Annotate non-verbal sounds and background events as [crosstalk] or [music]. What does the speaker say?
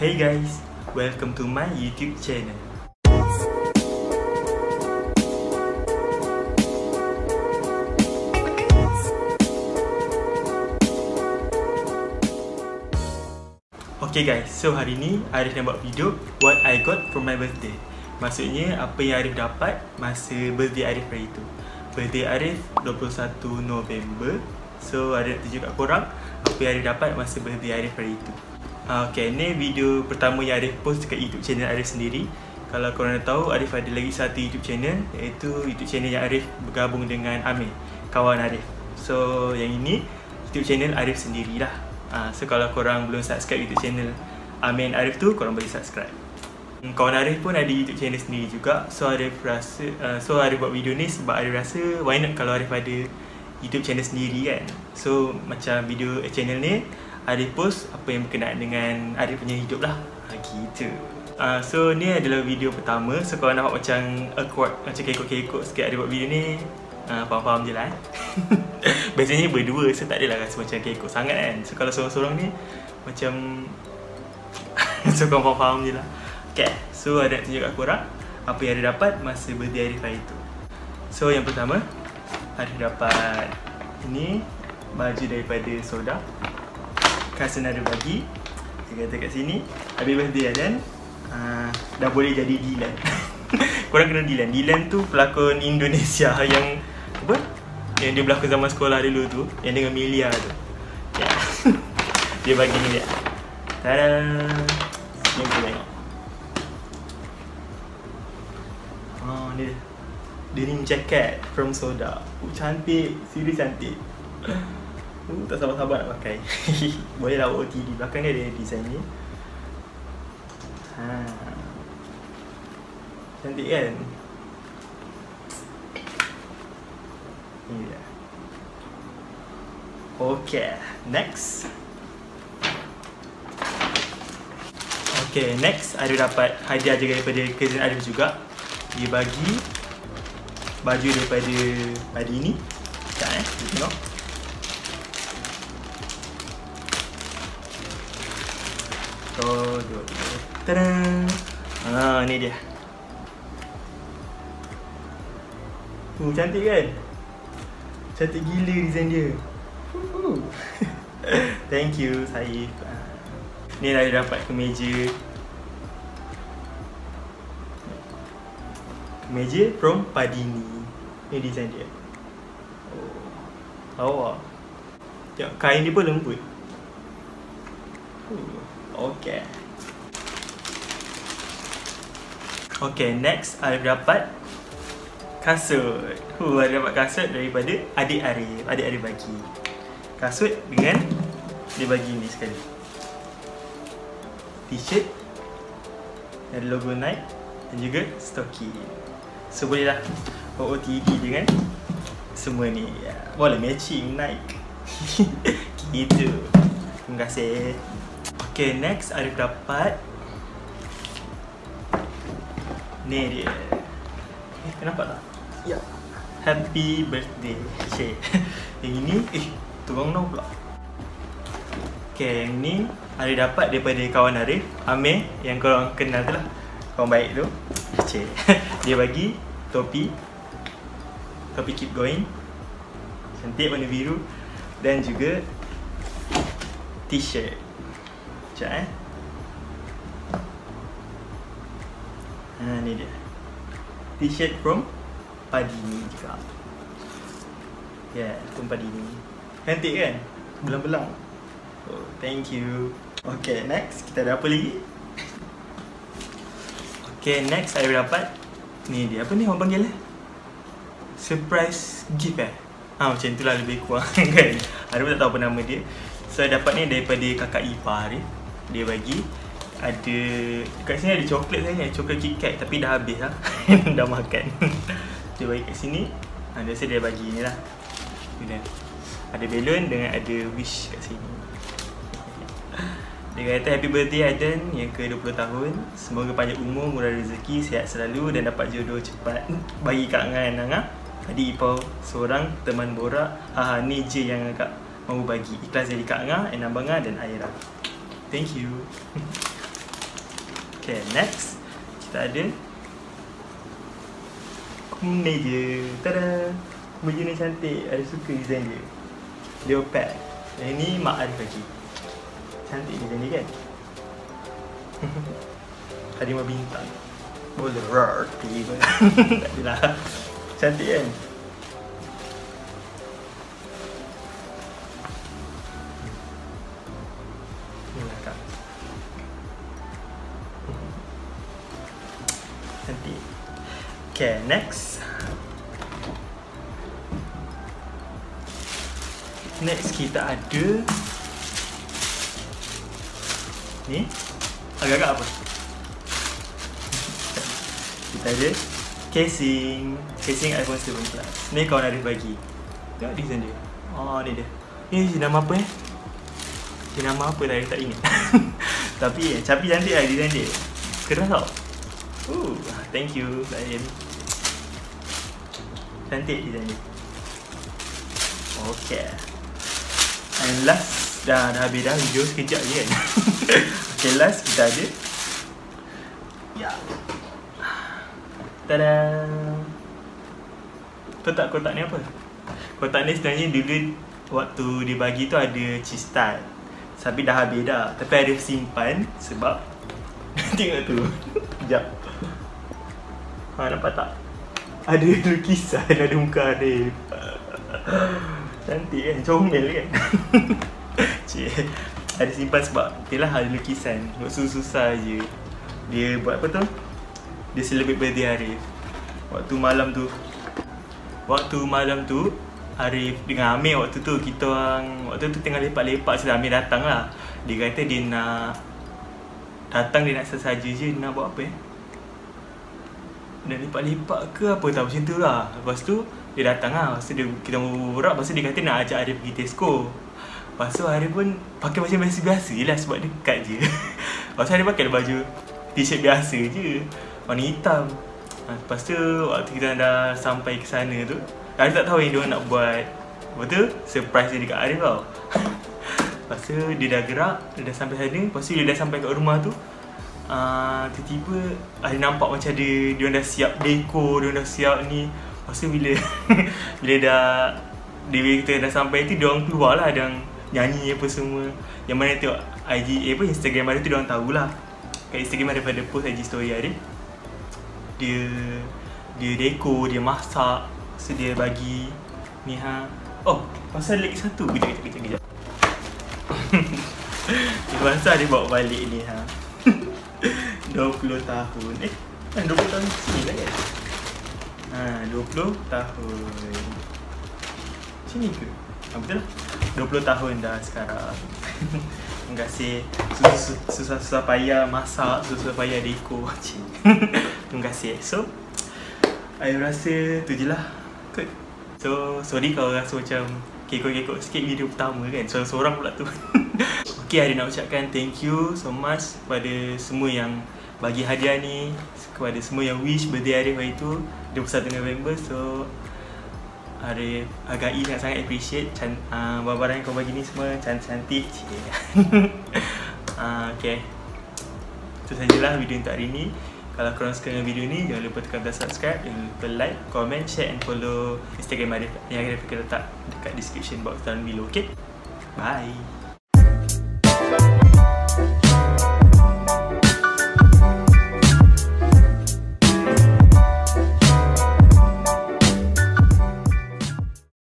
Hey guys, welcome to my YouTube channel. Okay guys, so hari ni Arif nak buat video What I got from my birthday. Maksudnya apa yang Arif dapat masa birthday Arif hari tu. Birthday Arif 21 November So Arif nak tunjuk kat korang Apa yang Arif dapat masa birthday Arif hari tu Okay, ni video pertama yang Arif post dekat YouTube channel Arif sendiri. Kalau korang nak tahu, Arif ada lagi satu YouTube channel Iaitu YouTube channel yang Arif bergabung dengan Amir Kawan Arif. So yang ini YouTube channel Arif sendirilah. Uh, so kalau korang belum subscribe YouTube channel Amin Arif tu, korang boleh subscribe. Hmm, Kawan Arif pun ada YouTube channel sendiri juga. So Arif rasa, uh, so Arif buat video ni sebab Arif rasa Why not kalau Arif ada YouTube channel sendiri kan? So macam video channel ni Arif post apa yang berkenaan dengan Arif punya hidup lah. Ha, Gitu. Uh, So ni adalah video pertama. So kalau nampak macam awkward, macam kekok-kekok sikit Arif buat video ni. Uh, Faham-faham je lah eh. [laughs] Biasanya berdua so tak adalah rasa macam kekok sangat kan. So kalau seorang-seorang ni macam [laughs] So korang faham-faham je lah. Okay, so ada nak tunjuk kat korang Apa yang ada dapat masa birthday Arif hari tu. So yang pertama Arif dapat Ini Baju daripada Soda Cousin ada bagi Dia kata kat sini Habis birthday Adan. Uh, Dah boleh jadi Dylan. [laughs] Korang kena Dylan. Dylan tu pelakon Indonesia yang Apa? Yang dia berlakon zaman sekolah dulu tu Yang dengan Milia tu. Yeah. [laughs] Dia bagi ni dia. Tada! Ni kita tengok. Oh ni dia. Denim jacket from Soda. Uh, Cantik. Serius cantik [laughs] uh, Tak sabar-sabar nak pakai. [laughs] Boleh lah OTD Belakang dia ada design ni. Ha. Cantik kan? Ni dia Okay, next. Okay, next ada dapat hadiah juga daripada cousin Arif juga. Dia bagi baju daripada hari ni. Sekejap eh, kita tengok So, dua, tada Haa, ni dia. Hmm, cantik kan? Cantik gila design dia. [laughs] Thank you, Saif. Ni dah dapat kemeja Kemeja from Padini Ni design dia. Oh. Lawa Tengok kain dia pun lembut. Uh, Okay. Okay next Arif dapat Kasut. Uh, Arif dapat kasut daripada adik Arif Adik Arif bagi Kasut dengan Dia bagi ni sekali. T-shirt Ada logo Nike Dan juga stocking So boleh lah. OOTD dengan Semua ni. Ya. Boleh matching Nike. [laughs] Gitu. Terima kasih Okay next Arif dapat Ni dia. Eh kenapa tak? Ya. Happy birthday Cik. [laughs] Yang ini Eh Turang no pula. Okay yang ni Arif dapat daripada kawan Arif Amir Yang korang kenal tu lah. Kawan baik tu Cik. [laughs] Dia bagi Topi. Topi keep going. Cantik warna biru. Dan juga T-shirt Sekejap eh. Ha ni dia. T-shirt from Padini juga. Yeah, from Padini. Cantik kan? Belang-belang. Oh, thank you. Okay, next. Kita ada apa lagi? Okay, next saya dapat Ni dia, apa ni orang panggil eh? Surprise gift eh? Ha, macam tu lah lebih kurang [laughs] kan? Ada pun tak tahu apa nama dia. So, dapat ni daripada kakak ipar dia Dia bagi Ada Dekat sini ada coklat saya Coklat KitKat Tapi dah habis lah. [laughs] Dah makan. [laughs] Dia bagi kat sini. Ha, Biasa dia bagi ni lah. Kemudian Ada balloon dengan ada wish kat sini. Dia kata happy birthday Aiden yang ke-20 tahun. Semoga panjang umur, murah rezeki, sihat selalu dan dapat jodoh cepat. Bagi Kak Ngan Nanga Adik ipau seorang teman borak. Haha ni je yang Kak mahu bagi. Ikhlas dari Kak Nga, Enam Banga dan Aira Thank you. [laughs] Okay, next. Kita ada je Tada! Baju ni cantik. Ada suka design dia. Leopard. Yang ni Mak Arif lagi Cantik dia kan? [laughs] Harimau bintang. Boleh. Roti [laughs] Tak adalah Cantik kan Okay, next. Next kita ada Ni. Agak-agak apa? [laughs] Kita ada Casing. Casing iPhone 7 Plus. Ni kawan Arif bagi. Tengok design dia Oh ni dia. Ni nama apa eh? Nama apa lah tak ingat. [laughs] Tapi eh, tapi cantik lah design dia Keras tau. Ooh, Thank you Lain Cantik design dia. Okay. And last Dah, dah habis dah video sekejap je kan? [laughs] Okay last kita ada. Ya. Tada. Tahu tak kotak ni apa? Kotak ni sebenarnya dulu Waktu dia bagi tu ada cheese tart. Tapi dah habis dah. Tapi ada simpan Sebab [laughs] Tengok tu. Sekejap. Ha nampak tak? Ada lukisan [laughs] Ada muka Arif Cantik kan? Comel kan? [laughs] Cik Ada simpan sebab Yelah ada lukisan Susah-susah je Dia buat apa tu? Dia celebrate birthday Arif Waktu malam tu Waktu malam tu Arif dengan Amir waktu tu Kita orang Waktu tu tengah lepak-lepak Sudah Amir datang lah Dia kata dia nak Datang dia nak sesaja je Nak buat apa eh Nak lepak-lepak ke apa tak macam tu lah. Lepas tu Dia datang lah. Lepas tu dia, kita berak Lepas tu dia kata nak ajak Arif pergi Tesco. Lepas tu Arif pun Pakai macam biasa-biasa je lah Sebab dekat je. [laughs] Lepas tu Arif pakai baju T-shirt biasa je. Warna hitam. Ha, Lepas tu waktu kita dah sampai ke sana tu Arif tak tahu yang dia nak buat. Lepas tu surprise dia dekat Arif tau. [laughs] Lepas tu dia dah gerak Dia dah sampai sana. Lepas tu dia dah sampai kat rumah tu uh, Tiba-tiba Arif nampak macam dia Dia dah siap dekor Dia dah siap ni. Tu bila [laughs] Bila dah Dia kita dah sampai tu Dia orang keluar lah Dia nyanyi apa semua. Yang mana tengok IG eh, apa Instagram Arif tu dia orang tahulah. Kat Instagram ada pada post IG story Arif dia dia deko, dia masak so dia bagi ni ha. Oh pasal lagi satu. Kejap kejap kejap. [laughs] Dia pasal dia bawa balik ni ha 20 tahun. Eh kan 20 tahun sini lah kan ha 20 tahun. Sini ke? Ha, betul lah. 20 tahun dah sekarang. [laughs] Terima kasih. Susah-susah payah masak Susah payah deko [laughs] Terima kasih. So I rasa tu je lah. Good. So sorry kalau rasa macam Kekok-kekok sikit video pertama kan. Seorang-seorang pula tu [laughs] Okay hari nak ucapkan thank you so much Kepada semua yang bagi hadiah ni Kepada semua yang wish birthday Arif hari tu 21 November. So Arif agak I sangat appreciate. Can, uh, Barang-barang yang kau bagi ni semua cantik-cantik uh, [laughs] Okay Itu sajalah video untuk hari ni. Kalau korang suka dengan video ni Jangan lupa tekan button subscribe Jangan lupa like, comment, share and follow Instagram Arif Yang Arif akan letak dekat description box dalam below Okay Bye